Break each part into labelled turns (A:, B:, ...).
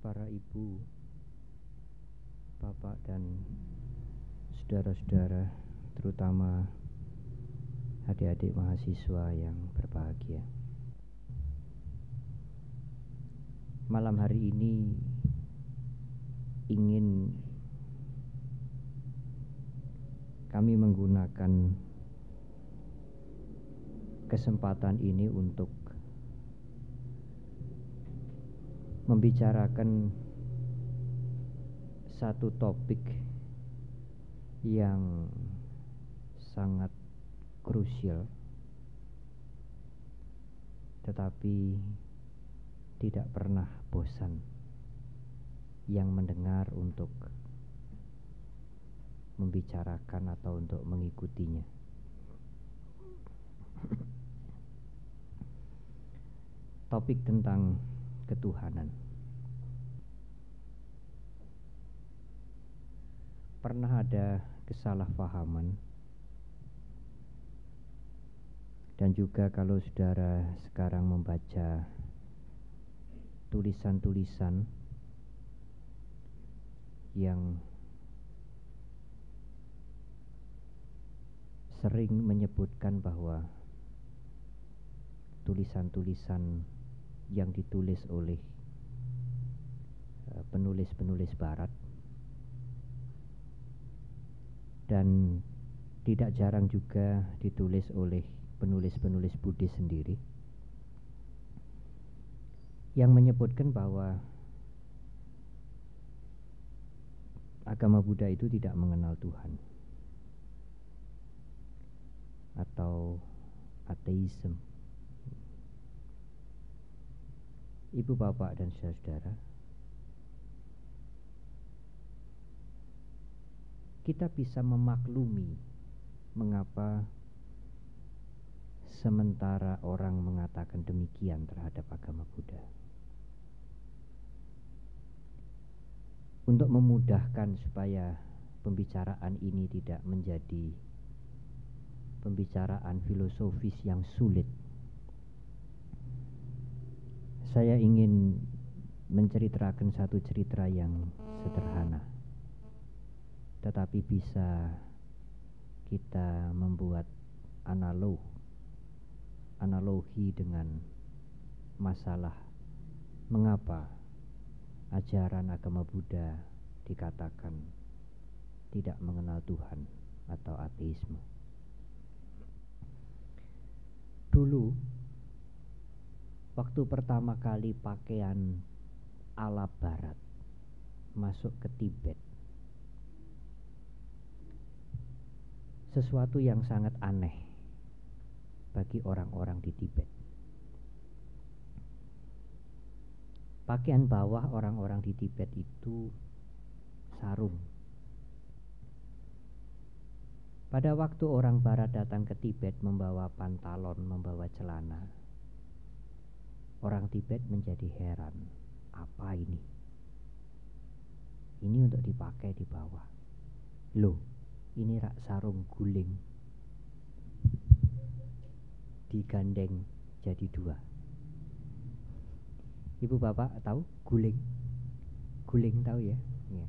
A: para ibu, bapak dan saudara-saudara, terutama adik-adik mahasiswa yang berbahagia. Malam hari ini ingin kami menggunakan kesempatan ini untuk membicarakan satu topik yang sangat krusial tetapi tidak pernah bosan yang mendengar untuk membicarakan atau untuk mengikutinya. Topik tentang ketuhanan. Pernah ada kesalahpahaman? Dan juga kalau saudara sekarang membaca tulisan-tulisan yang sering menyebutkan bahwa tulisan-tulisan yang ditulis oleh eh, penulis-penulis barat dan tidak jarang juga ditulis oleh penulis-penulis Buddhis sendiri. Yang menyebutkan bahwa agama Buddha itu tidak mengenal Tuhan. Atau ateisme. Ibu bapak dan saudara kita bisa memaklumi mengapa sementara orang mengatakan demikian terhadap agama Buddha. Untuk memudahkan supaya pembicaraan ini tidak menjadi pembicaraan filosofis yang sulit saya ingin menceritakan satu cerita yang sederhana tetapi bisa kita membuat analog analogi dengan masalah mengapa ajaran agama Buddha dikatakan tidak mengenal Tuhan atau ateisme. Dulu waktu pertama kali pakaian ala barat masuk ke Tibet sesuatu yang sangat aneh bagi orang-orang di Tibet pakaian bawah orang-orang di Tibet itu sarung pada waktu orang barat datang ke Tibet membawa pantalon, membawa celana, Orang Tibet menjadi heran, apa ini? Ini untuk dipakai di bawah. Loh, ini rak sarung guling. Digandeng jadi dua. Ibu bapak tahu guling? Guling tahu ya? ya.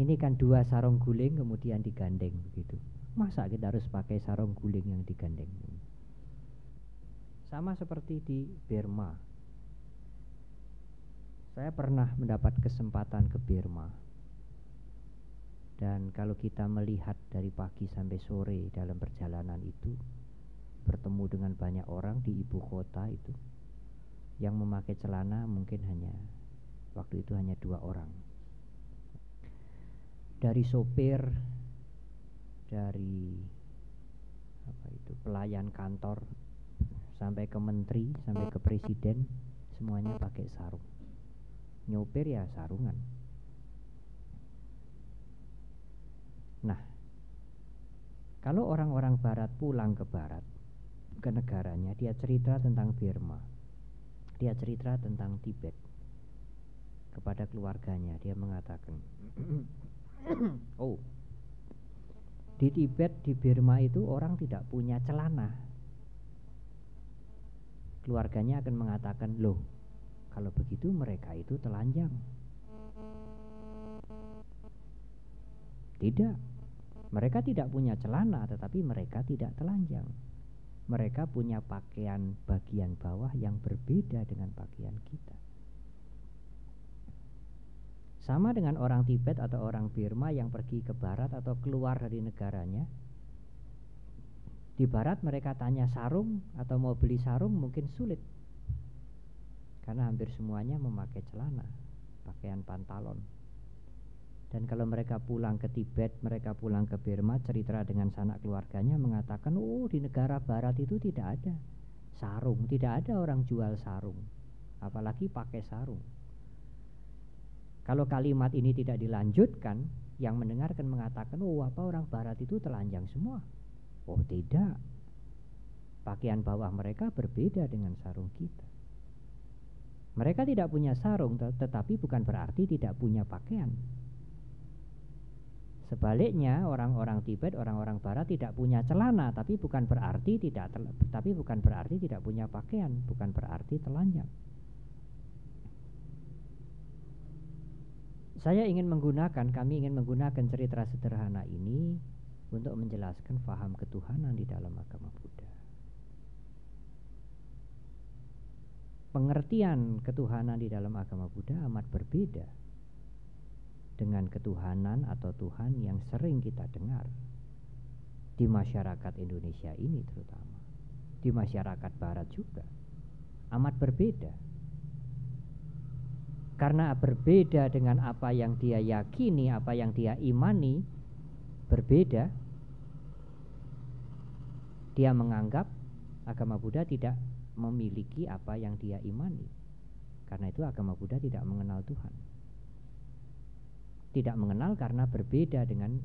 A: Ini kan dua sarung guling kemudian digandeng begitu. Masa kita harus pakai sarung guling yang digandeng? Sama seperti di Burma saya pernah mendapat kesempatan ke Burma. Dan kalau kita melihat dari pagi sampai sore dalam perjalanan itu bertemu dengan banyak orang di ibu kota itu yang memakai celana mungkin hanya waktu itu hanya dua orang. Dari sopir, dari apa itu pelayan kantor sampai ke menteri, sampai ke presiden semuanya pakai sarung nyopir ya sarungan Nah, kalau orang-orang barat pulang ke barat, ke negaranya, dia cerita tentang Burma. Dia cerita tentang Tibet. Kepada keluarganya, dia mengatakan, "Oh, di Tibet, di Burma itu orang tidak punya celana." Keluarganya akan mengatakan, "Loh, kalau begitu mereka itu telanjang." Tidak, mereka tidak punya celana tetapi mereka tidak telanjang. Mereka punya pakaian bagian bawah yang berbeda dengan pakaian kita. Sama dengan orang Tibet atau orang Burma yang pergi ke barat atau keluar dari negaranya. Di barat mereka tanya sarung atau mau beli sarung mungkin sulit. Karena hampir semuanya memakai celana, pakaian pantalon. Dan kalau mereka pulang ke Tibet, mereka pulang ke Burma, cerita dengan sanak keluarganya mengatakan, oh di negara barat itu tidak ada sarung, tidak ada orang jual sarung, apalagi pakai sarung. Kalau kalimat ini tidak dilanjutkan, yang mendengarkan mengatakan, oh apa orang barat itu telanjang semua. Oh tidak, pakaian bawah mereka berbeda dengan sarung kita. Mereka tidak punya sarung, tetapi bukan berarti tidak punya pakaian. Sebaliknya orang-orang Tibet, orang-orang Barat tidak punya celana, tapi bukan berarti tidak tapi bukan berarti tidak punya pakaian, bukan berarti telanjang. Saya ingin menggunakan, kami ingin menggunakan cerita sederhana ini untuk menjelaskan faham ketuhanan di dalam agama Buddha. Pengertian ketuhanan di dalam agama Buddha amat berbeda dengan ketuhanan atau Tuhan yang sering kita dengar. Di masyarakat Indonesia ini terutama. Di masyarakat barat juga. Amat berbeda. Karena berbeda dengan apa yang dia yakini apa yang dia imani berbeda. Dia menganggap agama Buddha tidak memiliki apa yang dia imani. Karena itu agama Buddha tidak mengenal Tuhan tidak mengenal karena berbeda dengan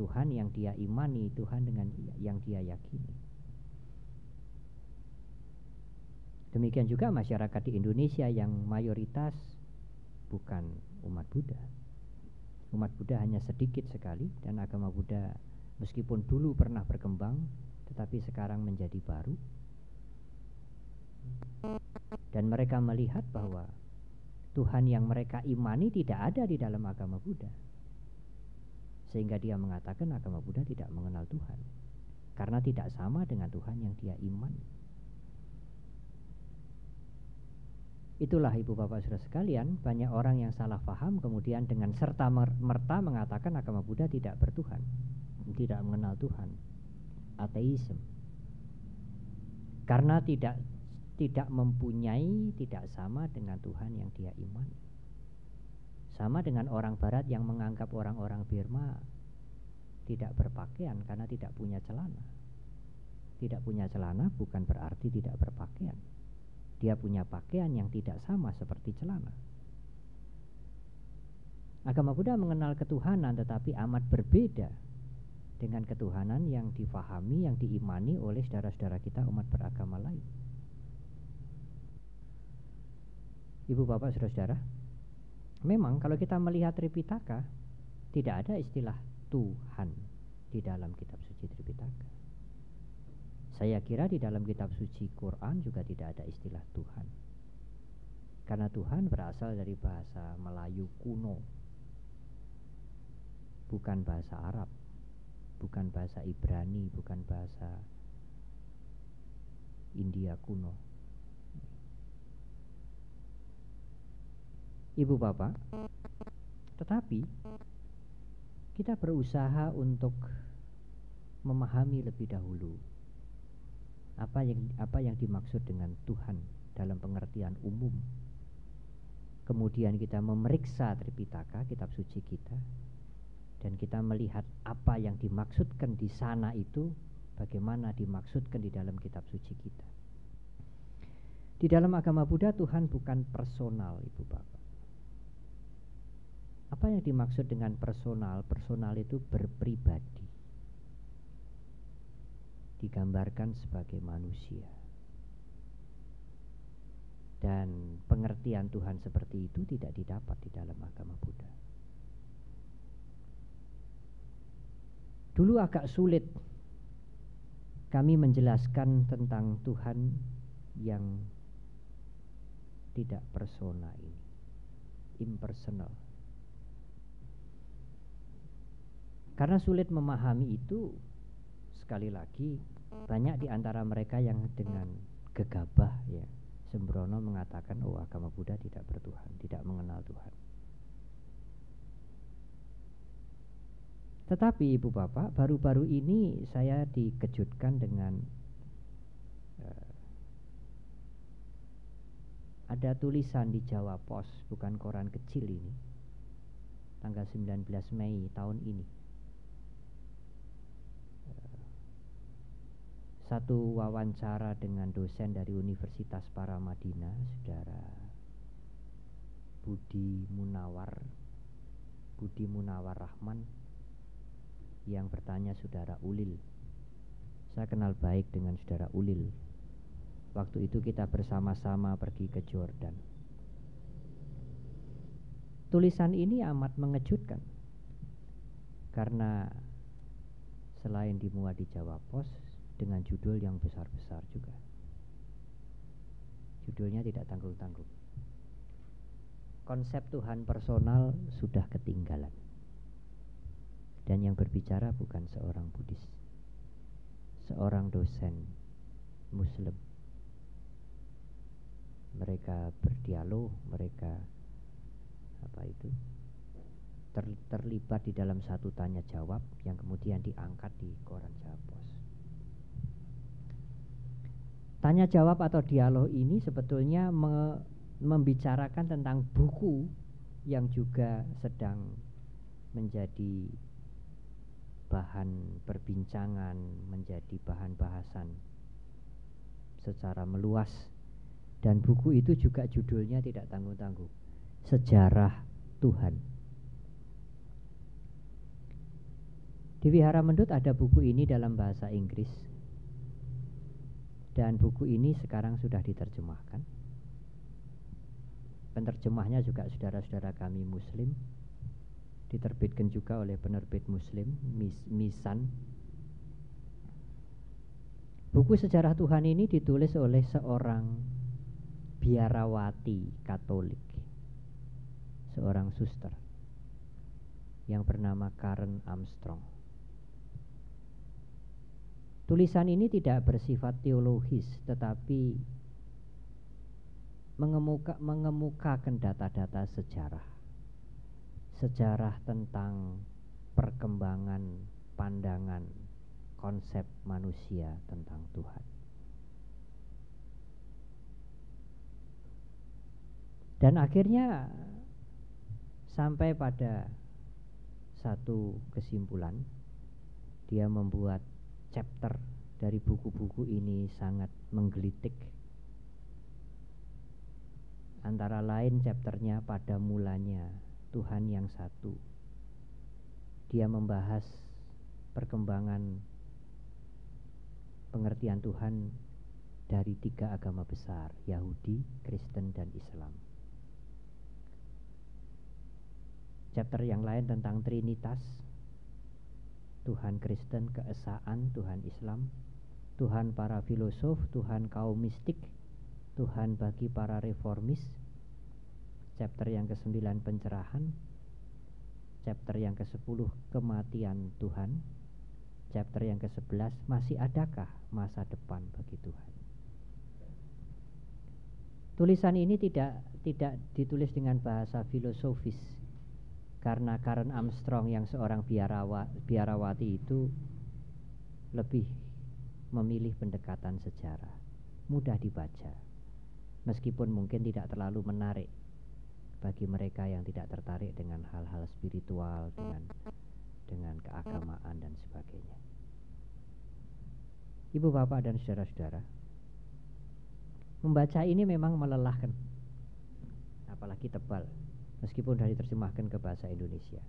A: Tuhan yang dia imani, Tuhan dengan yang dia yakini. Demikian juga masyarakat di Indonesia yang mayoritas bukan umat Buddha. Umat Buddha hanya sedikit sekali dan agama Buddha meskipun dulu pernah berkembang tetapi sekarang menjadi baru. Dan mereka melihat bahwa Tuhan yang mereka imani tidak ada di dalam agama Buddha. Sehingga dia mengatakan agama Buddha tidak mengenal Tuhan. Karena tidak sama dengan Tuhan yang dia imani. Itulah ibu bapak saudara sekalian Banyak orang yang salah paham Kemudian dengan serta merta mengatakan agama Buddha tidak bertuhan Tidak mengenal Tuhan Ateisme Karena tidak tidak mempunyai tidak sama dengan Tuhan yang dia imani. Sama dengan orang barat yang menganggap orang-orang Burma tidak berpakaian karena tidak punya celana. Tidak punya celana bukan berarti tidak berpakaian. Dia punya pakaian yang tidak sama seperti celana. Agama Buddha mengenal ketuhanan tetapi amat berbeda dengan ketuhanan yang difahami, yang diimani oleh saudara-saudara kita umat beragama lain. Ibu bapak saudara-saudara Memang kalau kita melihat Tripitaka Tidak ada istilah Tuhan Di dalam kitab suci Tripitaka. Saya kira di dalam kitab suci Quran juga tidak ada istilah Tuhan. Karena Tuhan berasal dari bahasa Melayu kuno Bukan bahasa Arab Bukan bahasa Ibrani Bukan bahasa India kuno ibu bapak. Tetapi kita berusaha untuk memahami lebih dahulu apa yang apa yang dimaksud dengan Tuhan dalam pengertian umum. Kemudian kita memeriksa Tripitaka kitab suci kita dan kita melihat apa yang dimaksudkan di sana itu bagaimana dimaksudkan di dalam kitab suci kita. Di dalam agama Buddha Tuhan bukan personal ibu bapak apa yang dimaksud dengan personal? Personal itu berpribadi. Digambarkan sebagai manusia. Dan pengertian Tuhan seperti itu tidak didapat di dalam agama Buddha. Dulu agak sulit kami menjelaskan tentang Tuhan yang tidak persona ini, impersonal Karena sulit memahami itu sekali lagi banyak di antara mereka yang dengan gegabah ya sembrono mengatakan oh agama Buddha tidak bertuhan, tidak mengenal Tuhan. Tetapi ibu bapak, baru-baru ini saya dikejutkan dengan uh, ada tulisan di Jawa Pos, bukan koran kecil ini, tanggal 19 Mei tahun ini. Satu wawancara dengan dosen dari Universitas Paramadina, saudara Budi Munawar, Budi Munawar Rahman yang bertanya saudara Ulil. Saya kenal baik dengan saudara Ulil. Waktu itu kita bersama-sama pergi ke Jordan. Tulisan ini amat mengejutkan karena selain dimuat di Jawa Pos dengan judul yang besar-besar juga. Judulnya tidak tanggung-tanggung. Konsep Tuhan personal sudah ketinggalan. Dan yang berbicara bukan seorang Buddhis Seorang dosen Muslim Mereka berdialog Mereka Apa itu ter, Terlibat di dalam satu tanya jawab Yang kemudian diangkat di koran Japos Tanya jawab atau dialog ini sebetulnya me, membicarakan tentang buku yang juga sedang menjadi bahan perbincangan, menjadi bahan bahasan secara meluas. Dan buku itu juga judulnya tidak tanggung-tanggung Sejarah Tuhan Di Wihara Mendut ada buku ini dalam bahasa Inggris. Dan buku ini sekarang sudah diterjemahkan. Penerjemahnya juga saudara-saudara kami muslim. Diterbitkan juga oleh penerbit muslim Mis Misan. Buku Sejarah Tuhan ini ditulis oleh seorang biarawati Katolik. Seorang suster Yang bernama Karen Armstrong Tulisan ini tidak bersifat teologis Tetapi mengemuka, mengemukakan data-data sejarah sejarah tentang perkembangan pandangan konsep manusia tentang Tuhan. Dan akhirnya sampai pada satu kesimpulan dia membuat chapter dari buku-buku ini sangat menggelitik antara lain chapternya pada mulanya Tuhan yang satu. Dia membahas perkembangan pengertian Tuhan dari tiga agama besar, Yahudi, Kristen, dan Islam. Chapter yang lain tentang Trinitas, Tuhan Kristen, keesaan, Tuhan Islam, Tuhan para filosof, Tuhan kaum mistik, Tuhan bagi para reformis, chapter yang ke-9 pencerahan, chapter yang ke-10 kematian Tuhan, chapter yang ke-11 masih adakah masa depan bagi Tuhan. Tulisan ini tidak tidak ditulis dengan bahasa filosofis karena Karen Armstrong yang seorang biarawa, biarawati itu lebih memilih pendekatan sejarah, mudah dibaca. Meskipun mungkin tidak terlalu menarik bagi mereka yang tidak tertarik dengan hal-hal spiritual dengan dengan keagamaan dan sebagainya. Ibu bapak dan saudara-saudara, membaca ini memang melelahkan, apalagi tebal, meskipun sudah diterjemahkan ke bahasa Indonesia.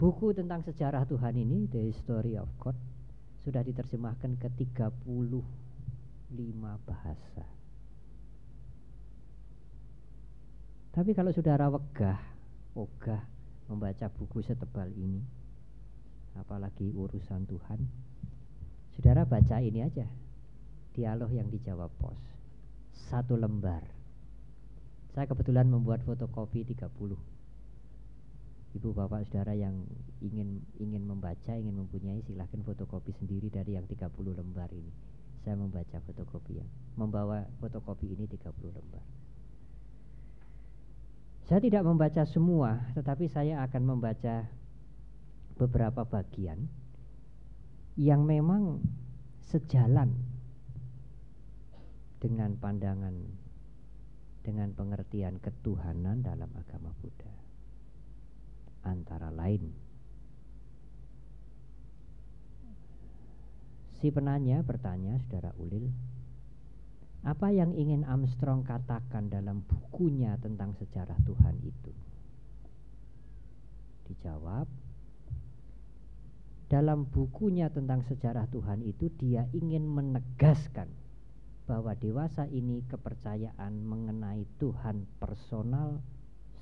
A: Buku tentang sejarah Tuhan ini, The History of God, sudah diterjemahkan ke 35 bahasa. Tapi kalau saudara wegah, ogah membaca buku setebal ini, apalagi urusan Tuhan, saudara baca ini aja, dialog yang dijawab pos, satu lembar. Saya kebetulan membuat fotokopi 30. Ibu bapak saudara yang ingin ingin membaca, ingin mempunyai silahkan fotokopi sendiri dari yang 30 lembar ini. Saya membaca fotokopi ya. Membawa fotokopi ini 30 lembar. Saya tidak membaca semua, tetapi saya akan membaca beberapa bagian yang memang sejalan dengan pandangan dengan pengertian ketuhanan dalam agama Buddha. Antara lain si penanya bertanya saudara Ulil apa yang ingin Armstrong katakan dalam bukunya tentang sejarah Tuhan itu? Dijawab dalam bukunya tentang sejarah Tuhan itu dia ingin menegaskan bahwa dewasa ini kepercayaan mengenai Tuhan personal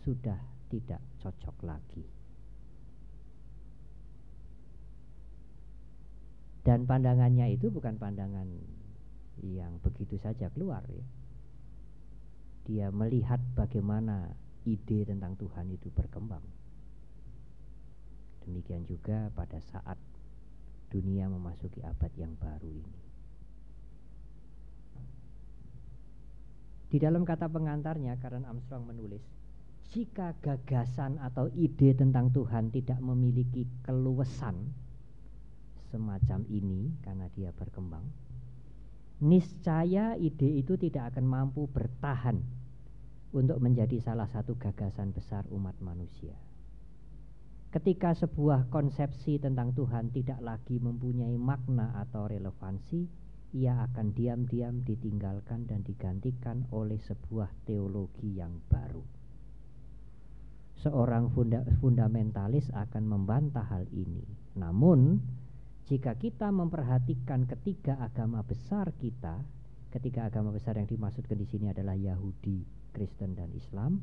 A: sudah tidak cocok lagi. Dan pandangannya itu bukan pandangan yang begitu saja keluar ya. Dia melihat bagaimana ide tentang Tuhan itu berkembang. Demikian juga pada saat dunia memasuki abad yang baru ini. Di dalam kata pengantarnya Karen Armstrong menulis, jika gagasan atau ide tentang Tuhan tidak memiliki keluasan semacam ini karena dia berkembang, niscaya ide itu tidak akan mampu bertahan untuk menjadi salah satu gagasan besar umat manusia. Ketika sebuah konsepsi tentang Tuhan tidak lagi mempunyai makna atau relevansi, ia akan diam-diam ditinggalkan dan digantikan oleh sebuah teologi yang baru seorang funda fundamentalis akan membantah hal ini. Namun, jika kita memperhatikan ketiga agama besar kita, ketiga agama besar yang dimaksudkan di sini adalah Yahudi, Kristen dan Islam,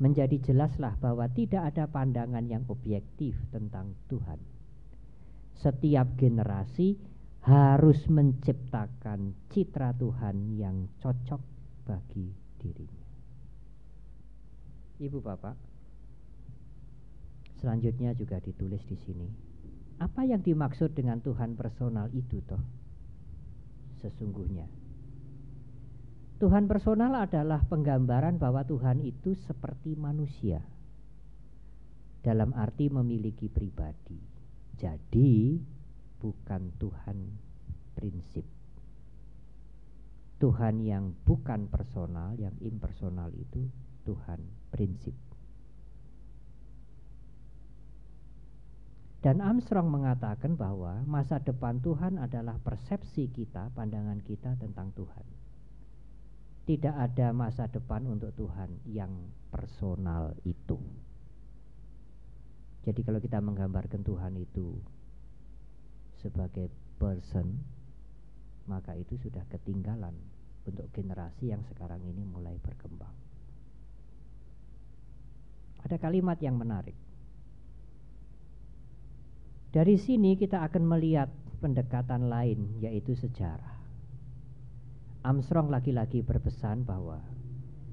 A: menjadi jelaslah bahwa tidak ada pandangan yang objektif tentang Tuhan. Setiap generasi harus menciptakan citra Tuhan yang cocok bagi dirinya. Ibu Bapak, Selanjutnya juga ditulis di sini. Apa yang dimaksud dengan Tuhan personal itu toh? Sesungguhnya Tuhan personal adalah penggambaran bahwa Tuhan itu seperti manusia. Dalam arti memiliki pribadi. Jadi bukan Tuhan prinsip. Tuhan yang bukan personal, yang impersonal itu Tuhan prinsip. Dan Armstrong mengatakan bahwa masa depan Tuhan adalah persepsi kita, pandangan kita tentang Tuhan. Tidak ada masa depan untuk Tuhan yang personal itu. Jadi kalau kita menggambarkan Tuhan itu sebagai person, maka itu sudah ketinggalan untuk generasi yang sekarang ini mulai berkembang. Ada kalimat yang menarik dari sini kita akan melihat pendekatan lain yaitu sejarah. Armstrong lagi-lagi berpesan bahwa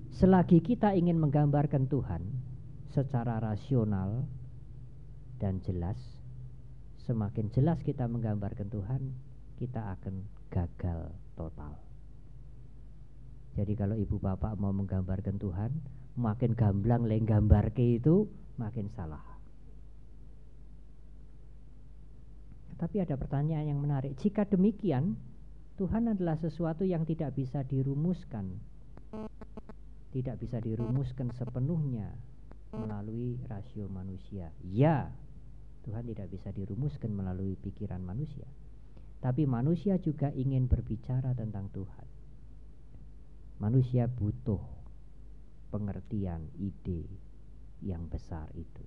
A: selagi kita ingin menggambarkan Tuhan secara rasional dan jelas, semakin jelas kita menggambarkan Tuhan, kita akan gagal total. Jadi kalau ibu bapak mau menggambarkan Tuhan, makin gamblang lenggambar ke itu makin salah. Tapi ada pertanyaan yang menarik. Jika demikian, Tuhan adalah sesuatu yang tidak bisa dirumuskan. Tidak bisa dirumuskan sepenuhnya melalui rasio manusia. Ya, Tuhan tidak bisa dirumuskan melalui pikiran manusia. Tapi manusia juga ingin berbicara tentang Tuhan. Manusia butuh pengertian ide yang besar itu.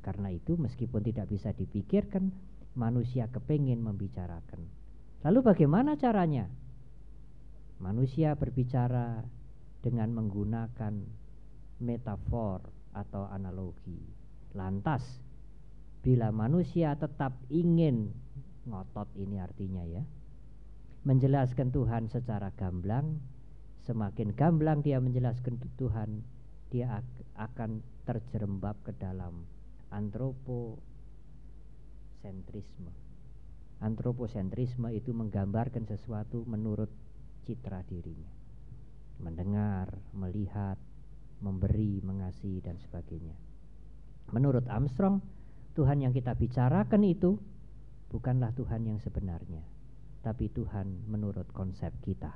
A: Karena itu meskipun tidak bisa dipikirkan manusia kepingin membicarakan. Lalu bagaimana caranya? Manusia berbicara dengan menggunakan metafor atau analogi. Lantas, bila manusia tetap ingin ngotot ini artinya ya, menjelaskan Tuhan secara gamblang, semakin gamblang dia menjelaskan Tuhan, dia akan terjerembab ke dalam antroposentrisme. Antroposentrisme itu menggambarkan sesuatu menurut citra dirinya. Mendengar, melihat, memberi, mengasihi dan sebagainya. Menurut Armstrong, Tuhan yang kita bicarakan itu bukanlah Tuhan yang sebenarnya, tapi Tuhan menurut konsep kita.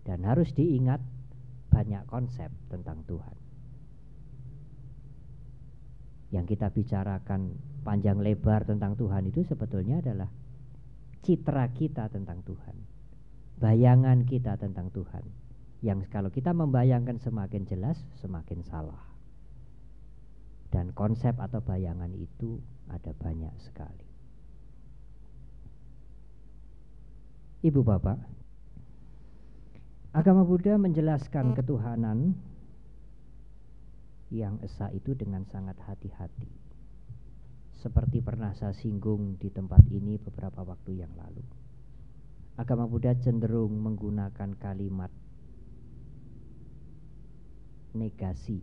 A: Dan harus diingat banyak konsep tentang Tuhan. Yang kita bicarakan panjang lebar tentang Tuhan itu sebetulnya adalah citra kita tentang Tuhan. Bayangan kita tentang Tuhan. Yang kalau kita membayangkan semakin jelas, semakin salah. Dan konsep atau bayangan itu ada banyak sekali. Ibu bapak, agama Buddha menjelaskan ketuhanan yang esa itu dengan sangat hati-hati. Seperti pernah saya singgung di tempat ini beberapa waktu yang lalu. Agama Buddha cenderung menggunakan kalimat negasi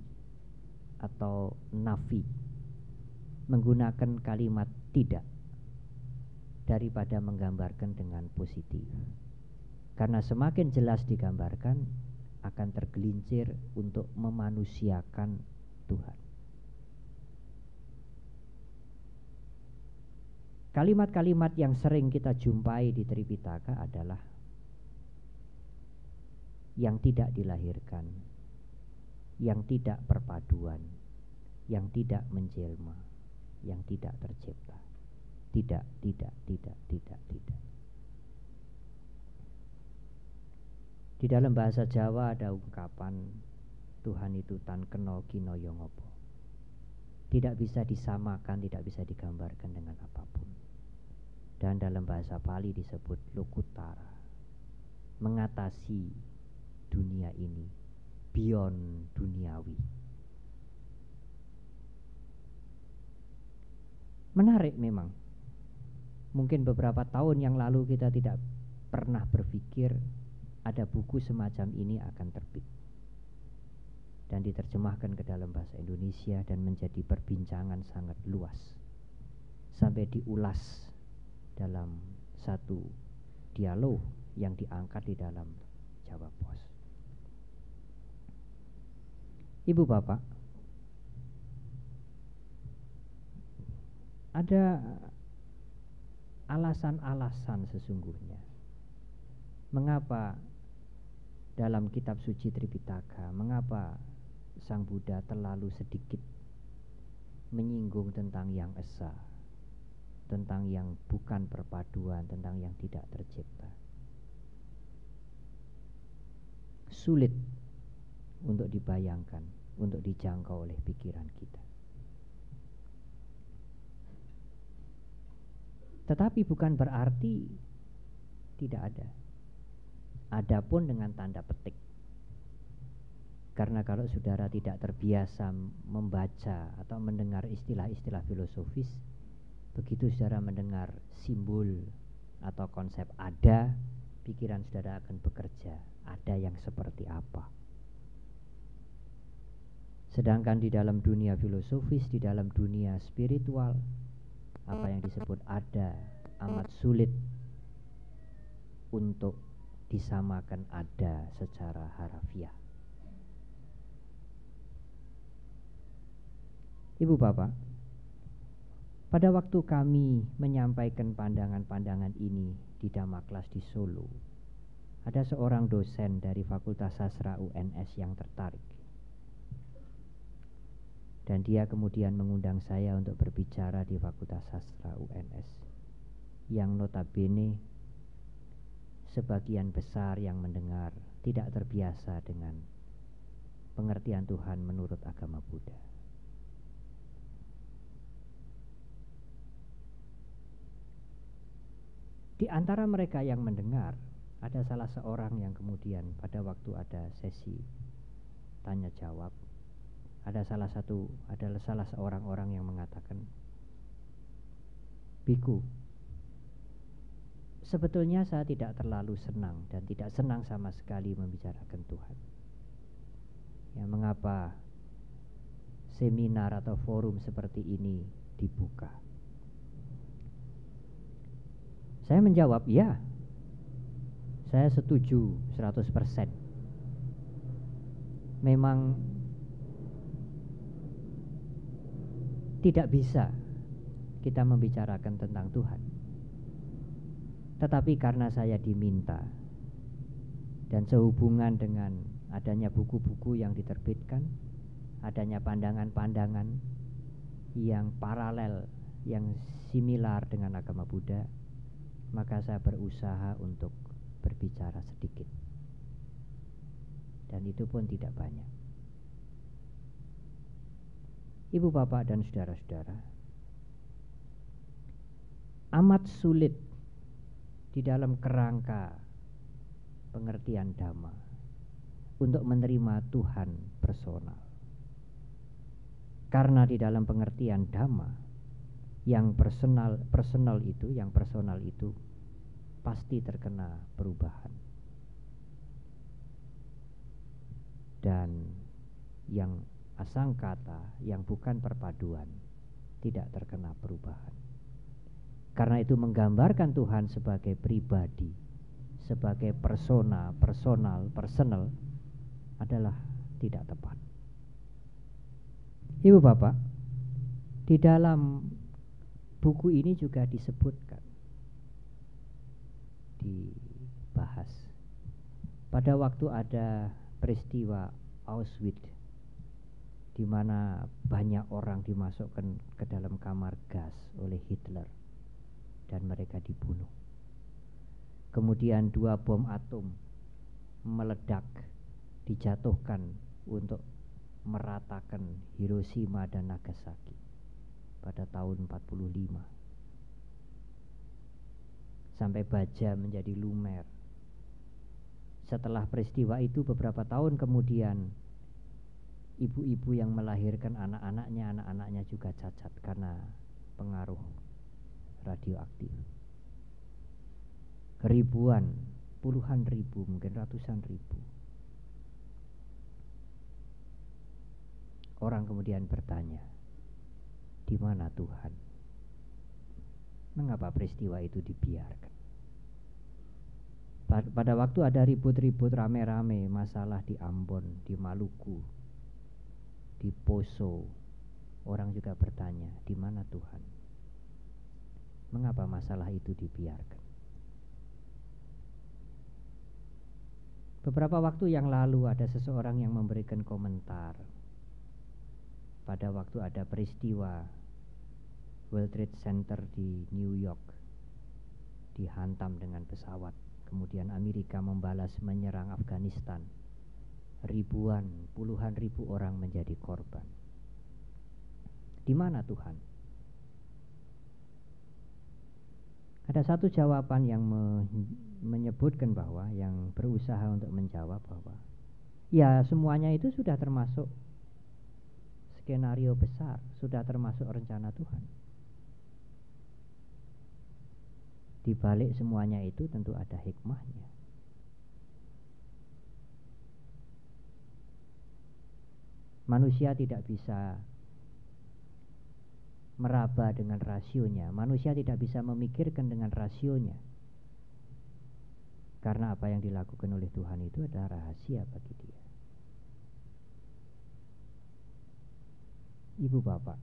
A: atau nafi menggunakan kalimat tidak daripada menggambarkan dengan positif. Karena semakin jelas digambarkan akan tergelincir untuk memanusiakan Tuhan. Kalimat-kalimat yang sering kita jumpai di Tripitaka adalah yang tidak dilahirkan, yang tidak perpaduan, yang tidak menjelma, yang tidak tercipta. Tidak, tidak, tidak, tidak, tidak. Di dalam bahasa Jawa ada ungkapan Tuhan itu tan keno kino yongopo. Tidak bisa disamakan, tidak bisa digambarkan dengan apa pun. Dan dalam bahasa Pali disebut lukutara. Mengatasi dunia ini beyond duniawi. Menarik memang. Mungkin beberapa tahun yang lalu kita tidak pernah berpikir ada buku semacam ini akan terbit dan diterjemahkan ke dalam bahasa Indonesia dan menjadi perbincangan sangat luas sampai diulas dalam satu dialog yang diangkat di dalam Jawa Pos. Ibu Bapak, ada alasan-alasan sesungguhnya. Mengapa dalam kitab suci Tripitaka mengapa Sang Buddha terlalu sedikit menyinggung tentang yang esa tentang yang bukan perpaduan tentang yang tidak tercipta? Sulit untuk dibayangkan untuk dijangkau oleh pikiran kita Tetapi bukan berarti tidak ada. Adapun dengan tanda petik. Karena kalau saudara tidak terbiasa membaca atau mendengar istilah-istilah filosofis, begitu saudara mendengar simbol atau konsep ada, pikiran saudara akan bekerja. Ada yang seperti apa? Sedangkan di dalam dunia filosofis, di dalam dunia spiritual, apa yang disebut ada amat sulit untuk disamakan ada secara harafiah. Ibu Bapak, pada waktu kami menyampaikan pandangan-pandangan ini di Damaklas di Solo, ada seorang dosen dari Fakultas Sastra UNS yang tertarik dan dia kemudian mengundang saya untuk berbicara di Fakultas Sastra UNS yang notabene sebagian besar yang mendengar tidak terbiasa dengan pengertian Tuhan menurut agama Buddha. Di antara mereka yang mendengar, ada salah seorang yang kemudian pada waktu ada sesi tanya jawab ada salah satu adalah salah seorang orang yang mengatakan biku sebetulnya saya tidak terlalu senang dan tidak senang sama sekali membicarakan Tuhan Ya, mengapa seminar atau forum seperti ini dibuka? Saya menjawab, ya. Saya setuju 100%. Memang tidak bisa kita membicarakan tentang Tuhan. Tetapi karena saya diminta dan sehubungan dengan adanya buku-buku yang diterbitkan, adanya pandangan-pandangan yang paralel, yang similar dengan agama Buddha, maka saya berusaha untuk berbicara sedikit. Dan itu pun tidak banyak. Ibu bapak dan saudara-saudara, amat sulit di dalam kerangka pengertian dhamma untuk menerima Tuhan personal. Karena di dalam pengertian dhamma yang personal personal itu, yang personal itu pasti terkena perubahan. Dan yang asang kata, yang bukan perpaduan, tidak terkena perubahan. Karena itu menggambarkan Tuhan sebagai pribadi, sebagai persona, personal, personal adalah tidak tepat. Ibu bapak, di dalam buku ini juga disebutkan, dibahas. Pada waktu ada peristiwa Auschwitz, di mana banyak orang dimasukkan ke dalam kamar gas oleh Hitler dan mereka dibunuh. Kemudian dua bom atom meledak, dijatuhkan untuk meratakan Hiroshima dan Nagasaki pada tahun 45. Sampai baja menjadi lumer. Setelah peristiwa itu beberapa tahun kemudian ibu-ibu yang melahirkan anak-anaknya, anak-anaknya juga cacat karena pengaruh radioaktif. Ribuan, puluhan ribu, mungkin ratusan ribu. Orang kemudian bertanya, di mana Tuhan? Mengapa peristiwa itu dibiarkan? Pada waktu ada ribut-ribut rame-rame masalah di Ambon, di Maluku, di Poso, orang juga bertanya, di mana Tuhan? Mengapa masalah itu dibiarkan? Beberapa waktu yang lalu ada seseorang yang memberikan komentar pada waktu ada peristiwa World Trade Center di New York dihantam dengan pesawat. Kemudian Amerika membalas menyerang Afghanistan. Ribuan, puluhan ribu orang menjadi korban. Di mana Tuhan? Ada satu jawaban yang me menyebutkan bahwa yang berusaha untuk menjawab bahwa ya semuanya itu sudah termasuk skenario besar, sudah termasuk rencana Tuhan. Di balik semuanya itu tentu ada hikmahnya. Manusia tidak bisa meraba dengan rasionya. Manusia tidak bisa memikirkan dengan rasionya. Karena apa yang dilakukan oleh Tuhan itu adalah rahasia bagi dia. Ibu bapak,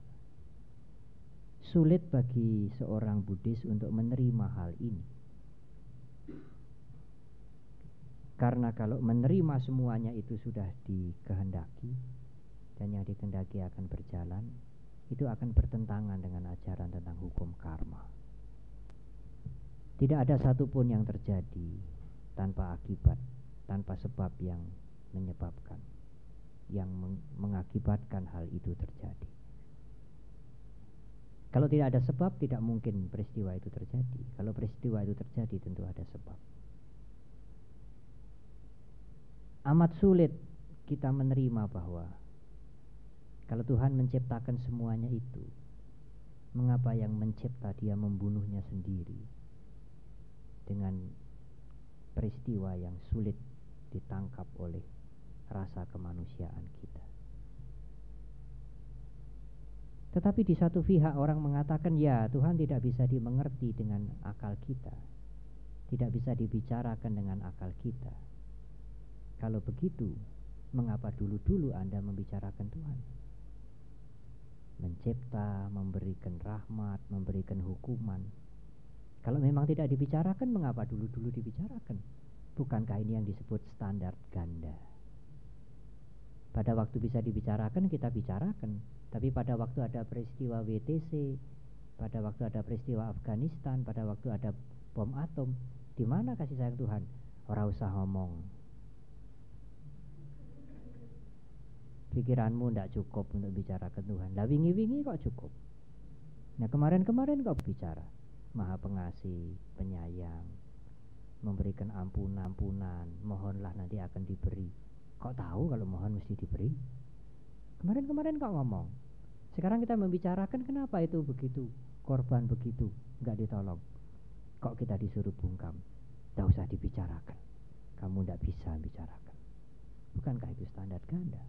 A: sulit bagi seorang Buddhis untuk menerima hal ini. Karena kalau menerima semuanya itu sudah dikehendaki dan yang dikehendaki akan berjalan, itu akan bertentangan dengan ajaran tentang hukum karma. Tidak ada satupun yang terjadi tanpa akibat, tanpa sebab yang menyebabkan, yang mengakibatkan hal itu terjadi. Kalau tidak ada sebab, tidak mungkin peristiwa itu terjadi. Kalau peristiwa itu terjadi, tentu ada sebab. Amat sulit kita menerima bahwa kalau Tuhan menciptakan semuanya itu, mengapa yang mencipta dia membunuhnya sendiri dengan peristiwa yang sulit ditangkap oleh rasa kemanusiaan kita. Tetapi di satu pihak orang mengatakan ya Tuhan tidak bisa dimengerti dengan akal kita. Tidak bisa dibicarakan dengan akal kita. Kalau begitu, mengapa dulu-dulu Anda membicarakan Tuhan? Mencipta, memberikan rahmat, memberikan hukuman. Kalau memang tidak dibicarakan, mengapa dulu-dulu dibicarakan? Bukankah ini yang disebut standar ganda? Pada waktu bisa dibicarakan, kita bicarakan. Tapi pada waktu ada peristiwa WTC, pada waktu ada peristiwa Afghanistan, pada waktu ada bom atom, di mana kasih sayang Tuhan? Orang usah ngomong. Pikiranmu tidak cukup untuk bicara ke Tuhan. Lah wingi-wingi kok cukup. Nah kemarin-kemarin kok bicara. Maha pengasih, penyayang, memberikan ampunan-ampunan, mohonlah nanti akan diberi. Kok tahu kalau mohon mesti diberi? Kemarin-kemarin kok ngomong. Sekarang kita membicarakan kenapa itu begitu, korban begitu, nggak ditolong. Kok kita disuruh bungkam? Tidak usah dibicarakan. Kamu tidak bisa bicarakan. Bukankah itu standar ganda?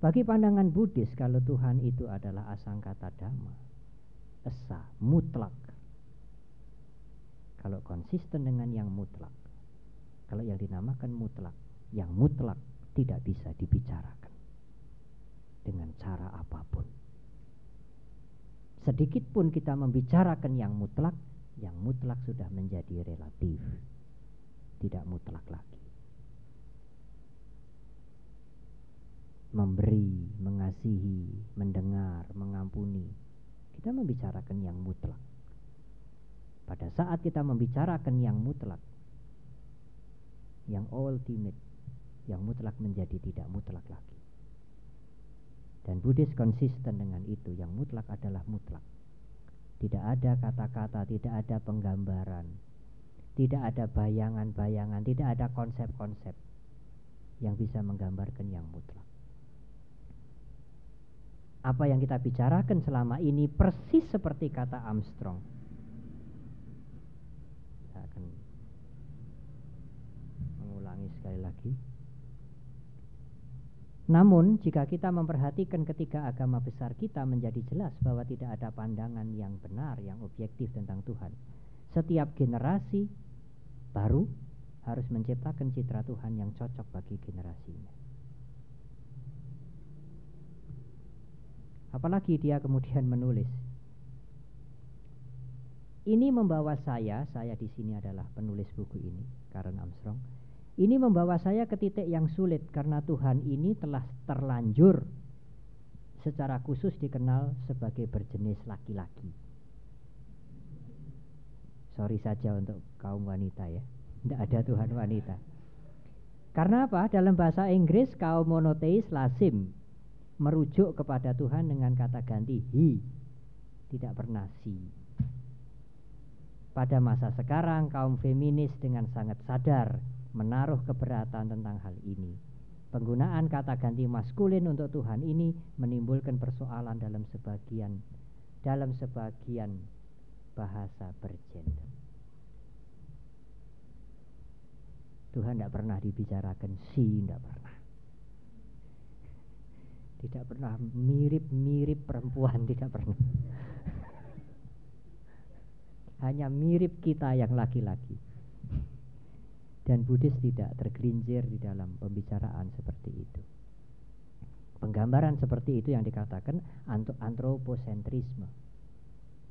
A: Bagi pandangan Buddhis kalau Tuhan itu adalah asangkata dhamma, esa, mutlak, kalau konsisten dengan yang mutlak, kalau yang dinamakan mutlak, yang mutlak tidak bisa dibicarakan dengan cara apa pun. Sedikit pun kita membicarakan yang mutlak, yang mutlak sudah menjadi relatif, tidak mutlak lagi. Memberi, mengasihi, mendengar, mengampuni, kita membicarakan yang mutlak. Pada saat kita membicarakan yang mutlak, yang ultimate, yang mutlak menjadi tidak mutlak lagi. Dan Buddhis konsisten dengan itu, yang mutlak adalah mutlak. Tidak ada kata-kata, tidak ada penggambaran, tidak ada bayangan-bayangan, tidak ada konsep-konsep yang bisa menggambarkan yang mutlak. Apa yang kita bicarakan selama ini persis seperti kata Armstrong sekali lagi. Namun jika kita memperhatikan ketiga agama besar kita menjadi jelas bahwa tidak ada pandangan yang benar, yang objektif tentang Tuhan. Setiap generasi baru harus menciptakan citra Tuhan yang cocok bagi generasinya. Apalagi dia kemudian menulis. Ini membawa saya, saya di sini adalah penulis buku ini, Karen Armstrong ini membawa saya ke titik yang sulit karena Tuhan ini telah terlanjur secara khusus dikenal sebagai berjenis laki-laki. Sorry saja untuk kaum wanita ya. Tidak ada Tuhan wanita. Karena apa? Dalam bahasa Inggris kaum monoteis lazim merujuk kepada Tuhan dengan kata ganti he. Tidak pernah si. Pada masa sekarang kaum feminis dengan sangat sadar menaruh keberatan tentang hal ini. Penggunaan kata ganti maskulin untuk Tuhan ini menimbulkan persoalan dalam sebagian dalam sebagian bahasa bergender. Tuhan tidak pernah dibicarakan si, tidak pernah. Tidak pernah mirip-mirip perempuan, tidak pernah. Hanya mirip kita yang laki-laki dan Buddhis tidak tergelincir di dalam pembicaraan seperti itu. Penggambaran seperti itu yang dikatakan antroposentrisme.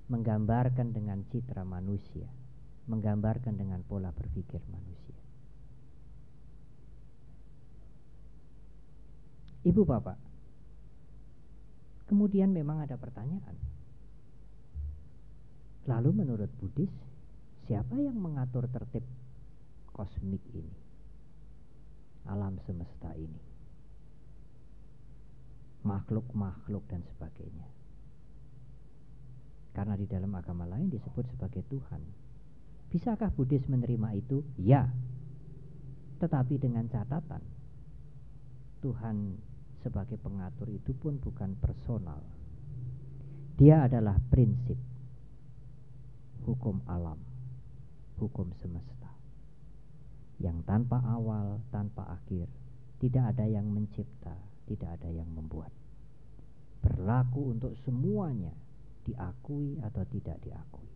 A: Menggambarkan dengan citra manusia, menggambarkan dengan pola berpikir manusia. Ibu bapak, kemudian memang ada pertanyaan. Lalu menurut Buddhis, siapa yang mengatur tertib kosmik ini, alam semesta ini, makhluk-makhluk dan sebagainya. Karena di dalam agama lain disebut sebagai Tuhan. Bisakah Buddhis menerima itu? Ya. Tetapi dengan catatan Tuhan sebagai pengatur itu pun bukan personal. Dia adalah prinsip hukum alam, hukum semesta yang tanpa awal, tanpa akhir. Tidak ada yang mencipta, tidak ada yang membuat. Berlaku untuk semuanya, diakui atau tidak diakui.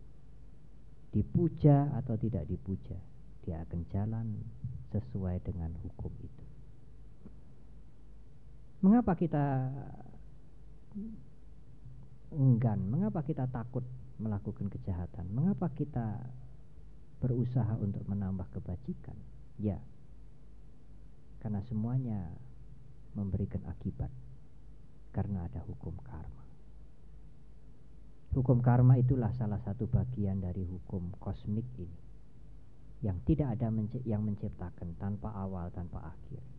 A: Dipuja atau tidak dipuja, dia akan jalan sesuai dengan hukum itu. Mengapa kita enggan? Mengapa kita takut melakukan kejahatan? Mengapa kita berusaha untuk menambah kebajikan? Ya, karena semuanya memberikan akibat karena ada hukum karma. Hukum karma itulah salah satu bagian dari hukum kosmik ini yang tidak ada yang menciptakan tanpa awal tanpa akhir.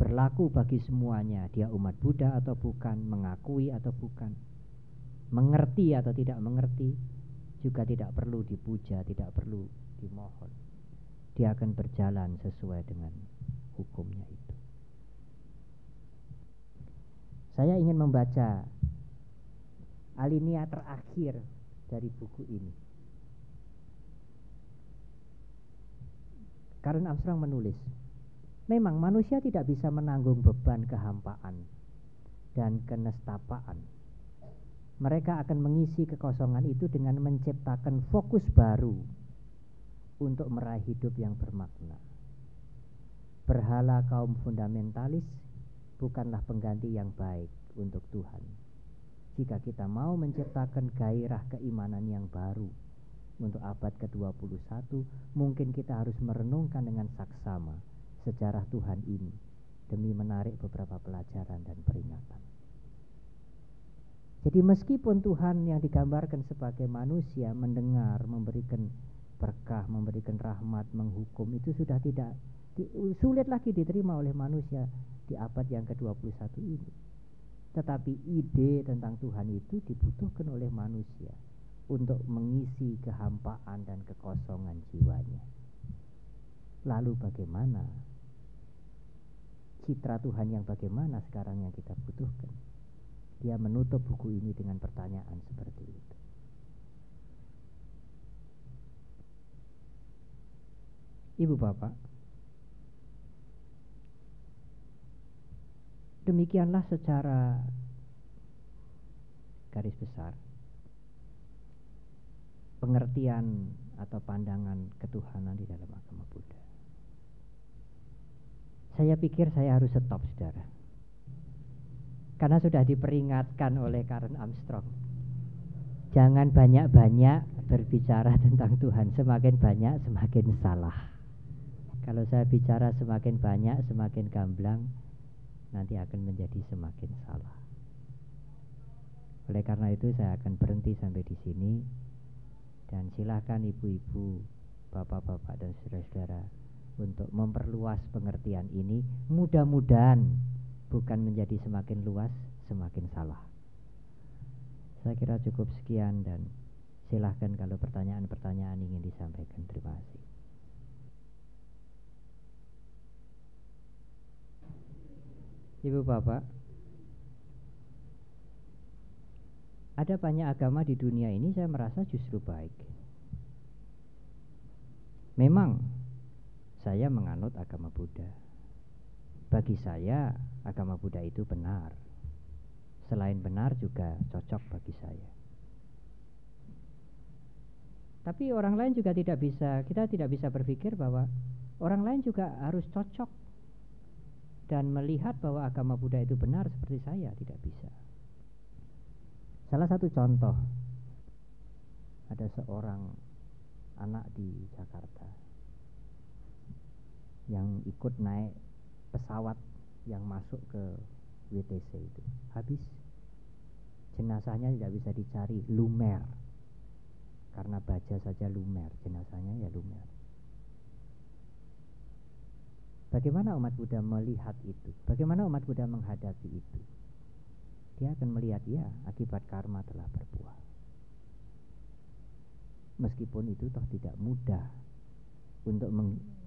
A: Berlaku bagi semuanya, dia umat Buddha atau bukan, mengakui atau bukan, mengerti atau tidak mengerti, juga tidak perlu dipuja, tidak perlu dimohon. Dia akan berjalan sesuai dengan hukumnya itu. Saya ingin membaca alinea terakhir dari buku ini. Karen Armstrong menulis, memang manusia tidak bisa menanggung beban kehampaan dan kenestapaan. Mereka akan mengisi kekosongan itu dengan menciptakan fokus baru untuk meraih hidup yang bermakna. Berhala kaum fundamentalis bukanlah pengganti yang baik untuk Tuhan. Jika kita mau menciptakan gairah keimanan yang baru untuk abad ke-21, mungkin kita harus merenungkan dengan saksama sejarah Tuhan ini demi menarik beberapa pelajaran dan peringatan. Jadi meskipun Tuhan yang digambarkan sebagai manusia mendengar, memberikan berkah, memberikan rahmat, menghukum itu sudah tidak sulit lagi diterima oleh manusia di abad yang ke-21 ini. Tetapi ide tentang Tuhan itu dibutuhkan oleh manusia untuk mengisi kehampaan dan kekosongan jiwanya. Lalu bagaimana citra Tuhan yang bagaimana sekarang yang kita butuhkan? Dia menutup buku ini dengan pertanyaan seperti itu. Ibu bapak, demikianlah secara garis besar pengertian atau pandangan ketuhanan di dalam agama Buddha. Saya pikir saya harus stop, saudara. Karena sudah diperingatkan oleh Karen Armstrong. Jangan banyak-banyak berbicara tentang Tuhan, semakin banyak semakin salah. Kalau saya bicara semakin banyak, semakin gamblang, nanti akan menjadi semakin salah. Oleh karena itu saya akan berhenti sampai di sini dan silakan ibu-ibu, bapak-bapak dan saudara-saudara untuk memperluas pengertian ini. Mudah-mudahan bukan menjadi semakin luas, semakin salah. Saya kira cukup sekian dan silahkan kalau pertanyaan-pertanyaan ingin disampaikan. Terima kasih. Ibu bapak Ada banyak agama di dunia ini saya merasa justru baik Memang saya menganut agama Buddha. Bagi saya agama Buddha itu benar. Selain benar juga cocok bagi saya. Tapi orang lain juga tidak bisa Kita tidak bisa berpikir bahwa Orang lain juga harus cocok dan melihat bahwa agama Buddha itu benar seperti saya tidak bisa. Salah satu contoh ada seorang anak di Jakarta yang ikut naik pesawat yang masuk ke WTC itu. Habis jenazahnya tidak bisa dicari lumer karena baca saja lumer jenazahnya ya lumer Bagaimana umat Buddha melihat itu? Bagaimana umat Buddha menghadapi itu? Dia akan melihat ya akibat karma telah berbuah. Meskipun itu toh tidak mudah untuk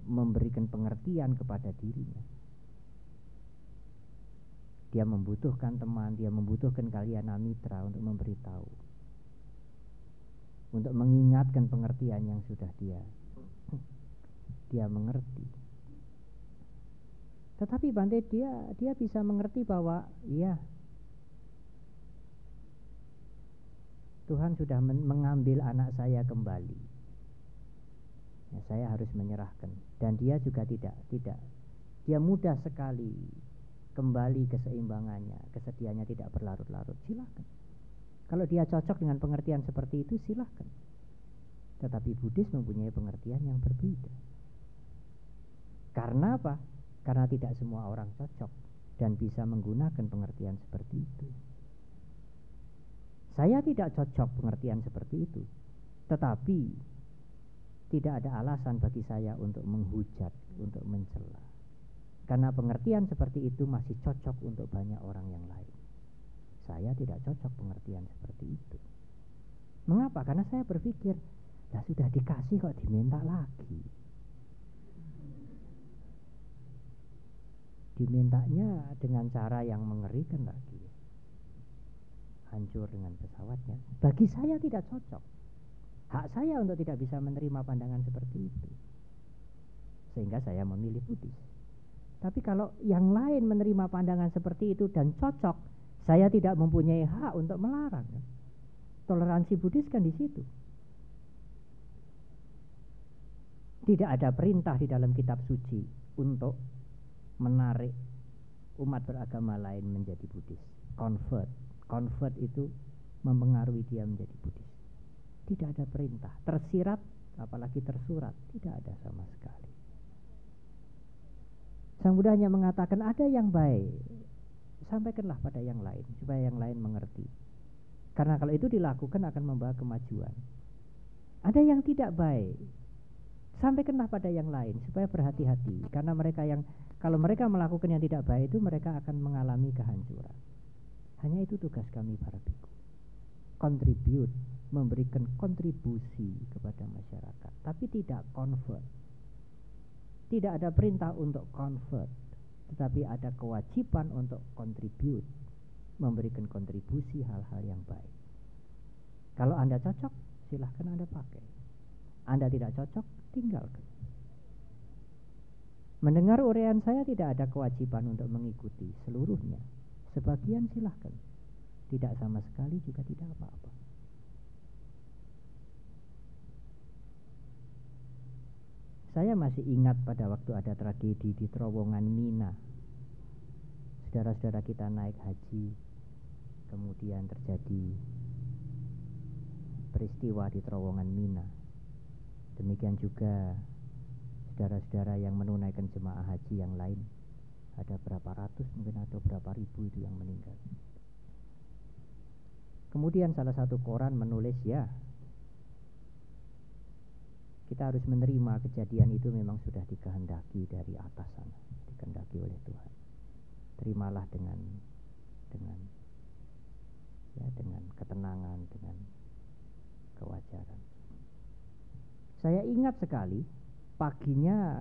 A: memberikan pengertian kepada dirinya. Dia membutuhkan teman, dia membutuhkan kalian mitra untuk memberitahu. Untuk mengingatkan pengertian yang sudah dia dia mengerti Tetapi Bante dia dia bisa mengerti bahwa iya Tuhan sudah mengambil anak saya kembali. Ya, saya harus menyerahkan dan dia juga tidak tidak dia mudah sekali kembali keseimbangannya, kesediaannya tidak berlarut-larut. Silahkan. Kalau dia cocok dengan pengertian seperti itu silahkan. Tetapi Buddhis mempunyai pengertian yang berbeda. Karena apa? Karena tidak semua orang cocok dan bisa menggunakan pengertian seperti itu. Saya tidak cocok pengertian seperti itu. Tetapi tidak ada alasan bagi saya untuk menghujat, untuk mencela. Karena pengertian seperti itu masih cocok untuk banyak orang yang lain. Saya tidak cocok pengertian seperti itu. Mengapa? Karena saya berpikir, ya sudah dikasih kok diminta lagi. Dimintanya dengan cara yang mengerikan lagi hancur dengan pesawatnya. Bagi saya tidak cocok. Hak saya untuk tidak bisa menerima pandangan seperti itu. Sehingga saya memilih Buddhis. Tapi kalau yang lain menerima pandangan seperti itu dan cocok, saya tidak mempunyai hak untuk melarang. Toleransi Buddhis kan di situ. Tidak ada perintah di dalam kitab suci untuk menarik umat beragama lain menjadi Buddhis. Convert convert itu mempengaruhi dia menjadi Buddhis. Tidak ada perintah, tersirat apalagi tersurat, tidak ada sama sekali. Sang Buddha hanya mengatakan ada yang baik, sampaikanlah pada yang lain supaya yang lain mengerti. Karena kalau itu dilakukan akan membawa kemajuan. Ada yang tidak baik, sampaikanlah pada yang lain supaya berhati-hati karena mereka yang kalau mereka melakukan yang tidak baik itu mereka akan mengalami kehancuran. Hanya itu tugas kami para biku. Contribute, memberikan kontribusi kepada masyarakat, tapi tidak convert. Tidak ada perintah untuk convert, tetapi ada kewajiban untuk contribute, memberikan kontribusi hal-hal yang baik. Kalau Anda cocok, silahkan Anda pakai. Anda tidak cocok, tinggalkan. Mendengar uraian saya tidak ada kewajiban untuk mengikuti seluruhnya. Sebagian silahkan Tidak sama sekali juga tidak apa-apa Saya masih ingat pada waktu ada tragedi di terowongan Mina. Saudara-saudara kita naik haji Kemudian terjadi peristiwa di terowongan Mina. Demikian juga saudara-saudara yang menunaikan jemaah haji yang lain. Ada berapa ratus mungkin atau berapa ribu itu yang meninggal. Kemudian salah satu koran menulis ya kita harus menerima kejadian itu memang sudah dikehendaki dari atas sana, dikehendaki oleh Tuhan. Terimalah dengan dengan ya dengan ketenangan, dengan kewajaran. Saya ingat sekali paginya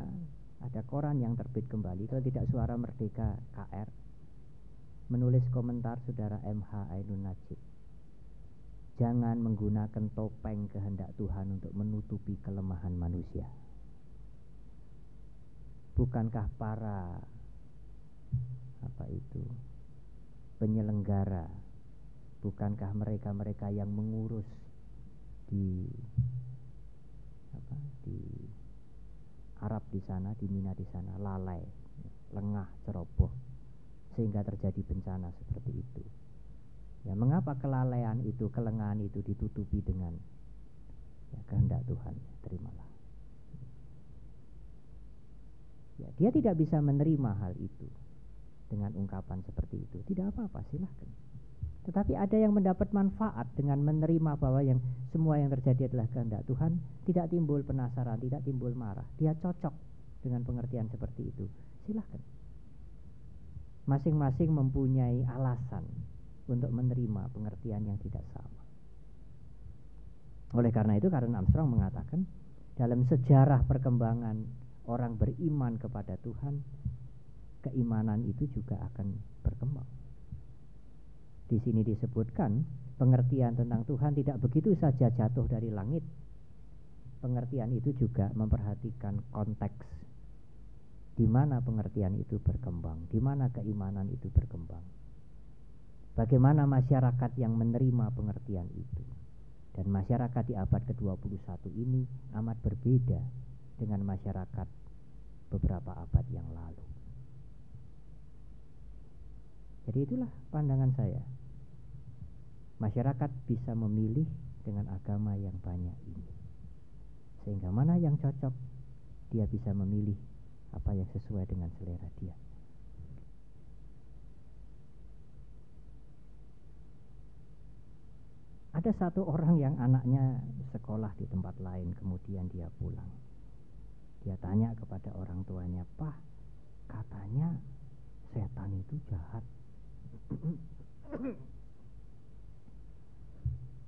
A: ada koran yang terbit kembali kalau tidak suara merdeka KR menulis komentar saudara MH Ainun Najib jangan menggunakan topeng kehendak Tuhan untuk menutupi kelemahan manusia bukankah para apa itu penyelenggara bukankah mereka-mereka yang mengurus di apa di Arab di sana, di Mina di sana lalai, lengah, ceroboh sehingga terjadi bencana seperti itu. Ya, mengapa kelalaian itu, kelengahan itu ditutupi dengan ya, kehendak Tuhan? Terimalah. Ya, dia tidak bisa menerima hal itu dengan ungkapan seperti itu. Tidak apa-apa, silahkan. Tetapi ada yang mendapat manfaat dengan menerima bahwa yang semua yang terjadi adalah kehendak Tuhan, tidak timbul penasaran, tidak timbul marah. Dia cocok dengan pengertian seperti itu. Silahkan. Masing-masing mempunyai alasan untuk menerima pengertian yang tidak sama. Oleh karena itu, Karen Armstrong mengatakan, dalam sejarah perkembangan orang beriman kepada Tuhan, keimanan itu juga akan berkembang di sini disebutkan pengertian tentang Tuhan tidak begitu saja jatuh dari langit. Pengertian itu juga memperhatikan konteks Di mana pengertian itu berkembang, di mana keimanan itu berkembang. Bagaimana masyarakat yang menerima pengertian itu. Dan masyarakat di abad ke-21 ini amat berbeda dengan masyarakat beberapa abad yang lalu. Jadi itulah pandangan saya. Masyarakat bisa memilih dengan agama yang banyak ini. Sehingga mana yang cocok, dia bisa memilih apa yang sesuai dengan selera dia. Ada satu orang yang anaknya sekolah di tempat lain, kemudian dia pulang. Dia tanya kepada orang tuanya, "Pak, katanya setan itu jahat."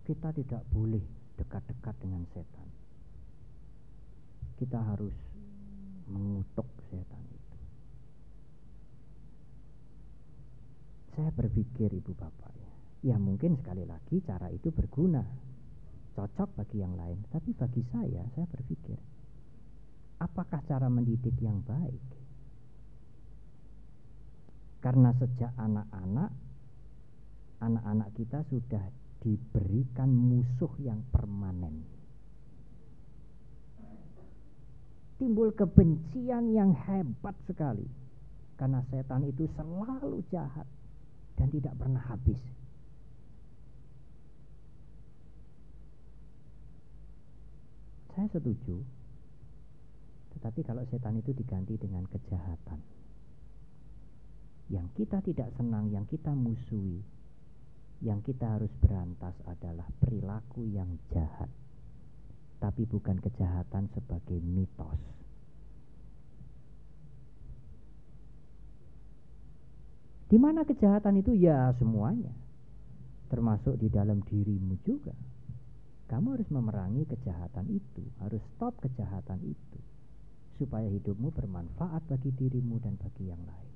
A: Kita tidak boleh dekat-dekat dengan setan. Kita harus mengutuk setan itu. Saya berpikir ibu bapak ya, mungkin sekali lagi cara itu berguna, cocok bagi yang lain. Tapi bagi saya, saya berpikir, apakah cara mendidik yang baik? Karena sejak anak-anak, anak-anak kita sudah diberikan musuh yang permanen. Timbul kebencian yang hebat sekali. Karena setan itu selalu jahat dan tidak pernah habis. Saya setuju. Tetapi kalau setan itu diganti dengan kejahatan. Yang kita tidak senang, yang kita musuhi, yang kita harus berantas adalah perilaku yang jahat, tapi bukan kejahatan sebagai mitos. Di mana kejahatan itu ya semuanya, termasuk di dalam dirimu juga. Kamu harus memerangi kejahatan itu, harus stop kejahatan itu, supaya hidupmu bermanfaat bagi dirimu dan bagi yang lain.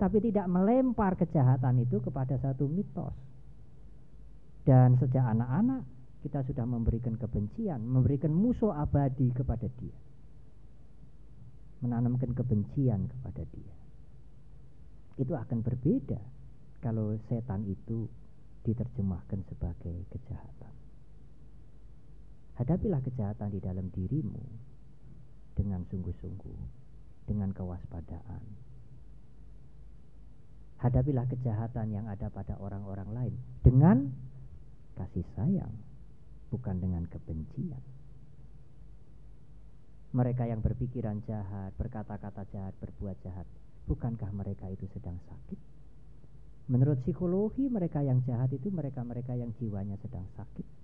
A: Tapi tidak melempar kejahatan itu kepada satu mitos dan sejak anak-anak kita sudah memberikan kebencian, memberikan musuh abadi kepada dia. Menanamkan kebencian kepada dia. Itu akan berbeda kalau setan itu diterjemahkan sebagai. Hadapilah kejahatan di dalam dirimu dengan sungguh-sungguh, dengan kewaspadaan. Hadapilah kejahatan yang ada pada orang-orang lain dengan kasih sayang, bukan dengan kebencian. Mereka yang berpikiran jahat, berkata-kata jahat, berbuat jahat, bukankah mereka itu sedang sakit? Menurut psikologi, mereka yang jahat itu mereka-mereka yang jiwanya sedang sakit.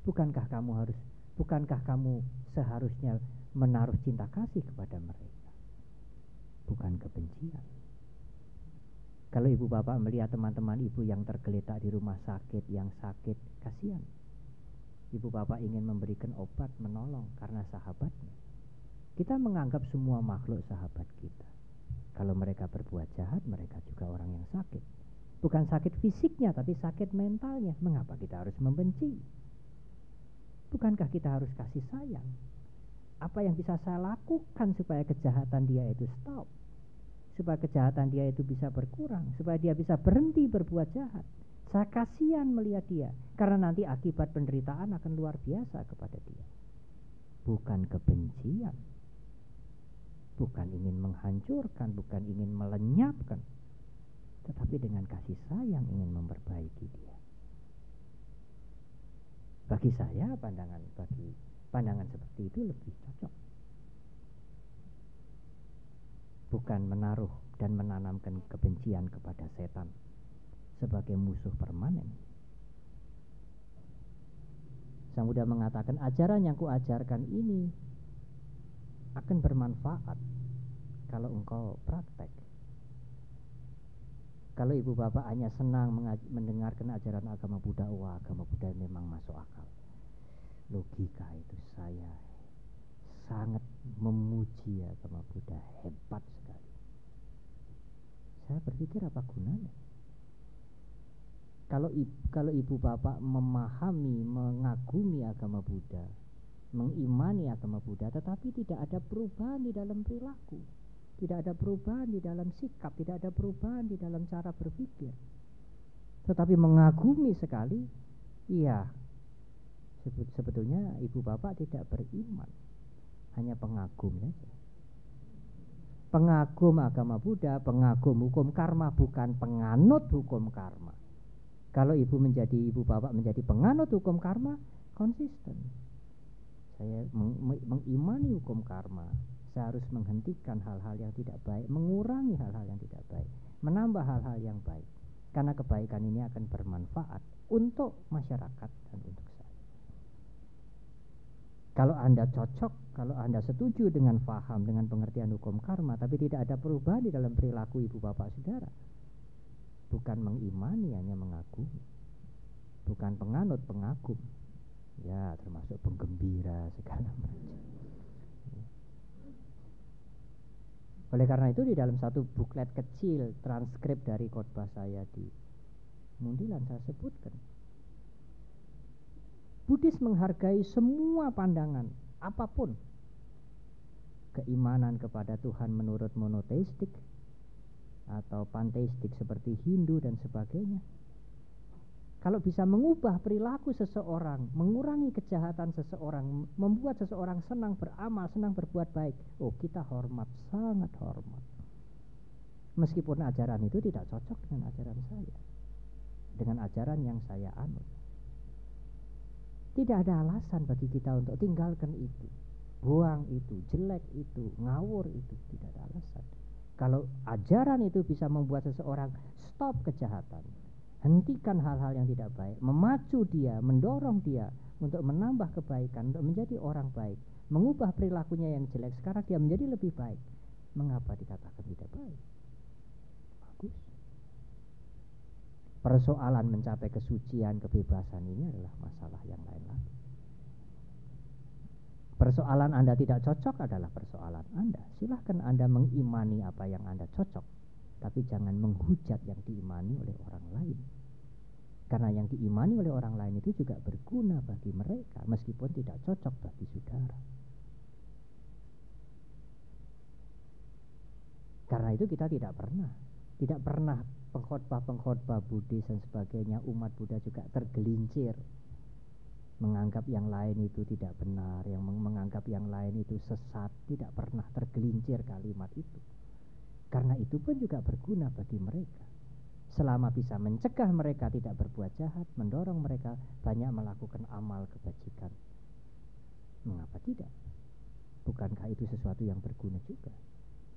A: Bukankah kamu harus, bukankah kamu seharusnya menaruh cinta kasih kepada mereka? Bukan kebencian. Kalau ibu bapak melihat teman-teman ibu yang tergeletak di rumah sakit, yang sakit, kasihan. Ibu bapak ingin memberikan obat, menolong karena sahabatnya. Kita menganggap semua makhluk sahabat kita. Kalau mereka berbuat jahat, mereka juga orang yang sakit. Bukan sakit fisiknya, tapi sakit mentalnya. Mengapa kita harus membenci? Bukankah kita harus kasih sayang? Apa yang bisa saya lakukan supaya kejahatan dia itu stop? supaya kejahatan dia itu bisa berkurang, supaya dia bisa berhenti berbuat jahat. Saya kasihan melihat dia, karena nanti akibat penderitaan akan luar biasa kepada dia. Bukan kebencian, bukan ingin menghancurkan, bukan ingin melenyapkan, tetapi dengan kasih sayang ingin memperbaiki dia. Bagi saya pandangan bagi pandangan seperti itu lebih cocok bukan menaruh dan menanamkan kebencian kepada setan sebagai musuh permanen. Sang Buddha mengatakan ajaran yang kuajarkan ini akan bermanfaat kalau engkau praktek. Kalau ibu bapak hanya senang mendengarkan ajaran agama Buddha, wah agama Buddha memang masuk akal. Logika itu saya sangat memuji agama Buddha hebat sekali. Saya berpikir apa gunanya? Kalau ibu, kalau ibu bapak memahami, mengagumi agama Buddha, mengimani agama Buddha, tetapi tidak ada perubahan di dalam perilaku, tidak ada perubahan di dalam sikap, tidak ada perubahan di dalam cara berpikir. Tetapi mengagumi sekali, iya, sebetulnya ibu bapak tidak beriman, hanya pengagum saja. Pengagum agama Buddha, pengagum hukum karma, bukan penganut hukum karma. Kalau ibu menjadi ibu bapak menjadi penganut hukum karma, konsisten. Saya mengimani hukum karma, saya harus menghentikan hal-hal yang tidak baik, mengurangi hal-hal yang tidak baik, menambah hal-hal yang baik. Karena kebaikan ini akan bermanfaat untuk masyarakat dan untuk saya. Kalau Anda cocok, kalau Anda setuju dengan faham, dengan pengertian hukum karma, tapi tidak ada perubahan di dalam perilaku ibu bapak saudara, bukan mengimani, hanya mengagumi. Bukan penganut, pengagum. Ya, termasuk penggembira segala macam. Oleh karena itu di dalam satu buklet kecil transkrip dari khotbah saya di Mundilan saya sebutkan. Buddhis menghargai semua pandangan apa pun. Keimanan kepada Tuhan menurut monoteistik atau panteistik seperti Hindu dan sebagainya kalau bisa mengubah perilaku seseorang, mengurangi kejahatan seseorang, membuat seseorang senang beramal, senang berbuat baik, oh kita hormat, sangat hormat. Meskipun ajaran itu tidak cocok dengan ajaran saya, dengan ajaran yang saya anut. Tidak ada alasan bagi kita untuk tinggalkan itu, buang itu, jelek itu, ngawur itu, tidak ada alasan. Kalau ajaran itu bisa membuat seseorang stop kejahatan, hentikan hal-hal yang tidak baik, memacu dia, mendorong dia untuk menambah kebaikan, untuk menjadi orang baik, mengubah perilakunya yang jelek, sekarang dia menjadi lebih baik. Mengapa dikatakan tidak baik? Bagus. Persoalan mencapai kesucian, kebebasan ini adalah masalah yang lain lagi. Persoalan Anda tidak cocok adalah persoalan Anda. Silahkan Anda mengimani apa yang Anda cocok tapi jangan menghujat yang diimani oleh orang lain. Karena yang diimani oleh orang lain itu juga berguna bagi mereka meskipun tidak cocok bagi saudara. Karena itu kita tidak pernah, tidak pernah pengkhotbah-pengkhotbah Buddhis dan sebagainya umat Buddha juga tergelincir menganggap yang lain itu tidak benar, yang menganggap yang lain itu sesat, tidak pernah tergelincir kalimat itu. Karena itu pun juga berguna bagi mereka. Selama bisa mencegah mereka tidak berbuat jahat, mendorong mereka banyak melakukan amal kebajikan. Mengapa tidak? Bukankah itu sesuatu yang berguna juga?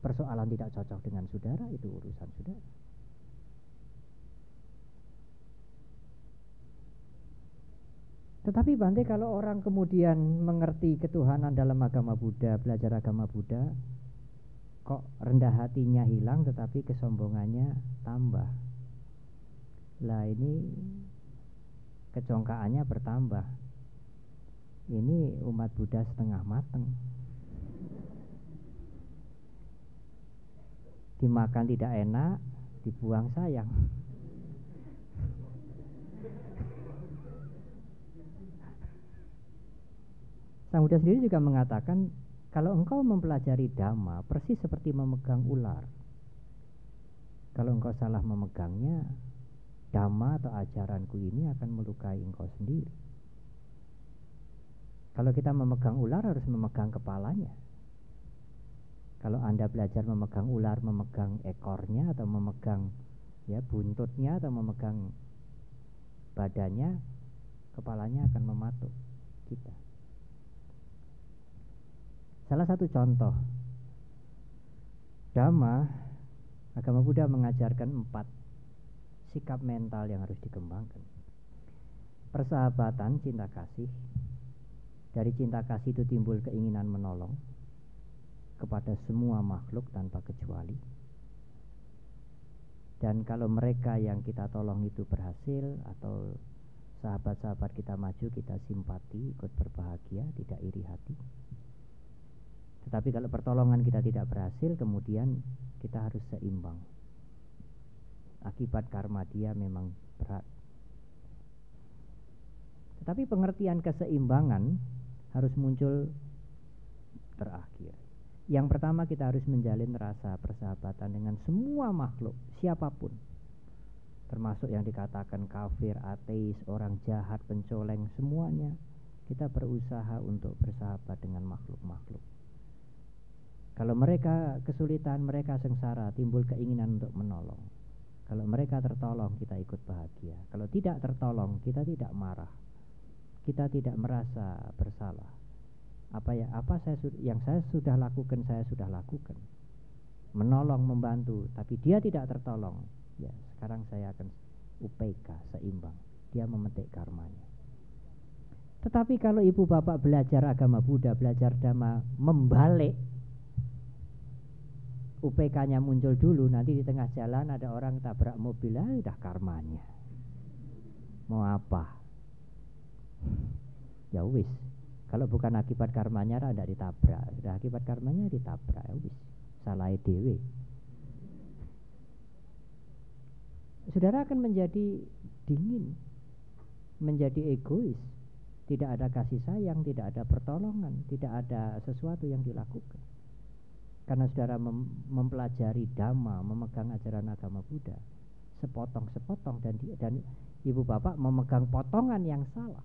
A: Persoalan tidak cocok dengan saudara itu urusan saudara. Tetapi Bante kalau orang kemudian mengerti ketuhanan dalam agama Buddha, belajar agama Buddha, kok rendah hatinya hilang tetapi kesombongannya tambah. Lah ini kecongkaannya bertambah. Ini umat Buddha setengah mateng. Dimakan tidak enak dibuang sayang. Sang Buddha sendiri juga mengatakan kalau engkau mempelajari dhamma persis seperti memegang ular. Kalau engkau salah memegangnya, dhamma atau ajaranku ini akan melukai engkau sendiri. Kalau kita memegang ular harus memegang kepalanya. Kalau Anda belajar memegang ular, memegang ekornya atau memegang ya buntutnya atau memegang badannya, kepalanya akan mematuk kita. Salah satu contoh. Dhamma Agama Buddha mengajarkan empat Sikap mental yang harus dikembangkan. Persahabatan, cinta kasih. Dari cinta kasih itu timbul keinginan menolong Kepada semua makhluk tanpa kecuali. Dan kalau mereka yang kita tolong itu berhasil Atau sahabat-sahabat kita maju Kita simpati, ikut berbahagia, tidak iri hati tetapi kalau pertolongan kita tidak berhasil, kemudian kita harus seimbang. Akibat karma dia memang berat. Tetapi pengertian keseimbangan harus muncul terakhir. Yang pertama kita harus menjalin rasa persahabatan dengan semua makhluk, siapa pun. Termasuk yang dikatakan kafir, ateis, orang jahat, pencoleng, semuanya. Kita berusaha untuk bersahabat dengan makhluk-makhluk. Kalau mereka kesulitan, mereka sengsara, timbul keinginan untuk menolong. Kalau mereka tertolong, kita ikut bahagia. Kalau tidak tertolong, kita tidak marah. Kita tidak merasa bersalah apa ya apa saya yang saya sudah lakukan saya sudah lakukan menolong membantu tapi dia tidak tertolong ya sekarang saya akan UPK seimbang dia memetik karmanya tetapi kalau ibu bapak belajar agama Buddha belajar dhamma membalik UPK-nya muncul dulu nanti di tengah jalan ada orang tabrak mobil ah udah karmanya mau apa ya wis kalau bukan akibat karmanya tidak ditabrak. Sudah akibat karmanya ditabrak. Ya wis, salah dewe. Saudara akan menjadi dingin, menjadi egois. Tidak ada kasih sayang, tidak ada pertolongan, tidak ada sesuatu yang dilakukan. Karena saudara mem mempelajari dhamma, memegang ajaran agama Buddha, sepotong-sepotong dan dan ibu bapak memegang potongan yang salah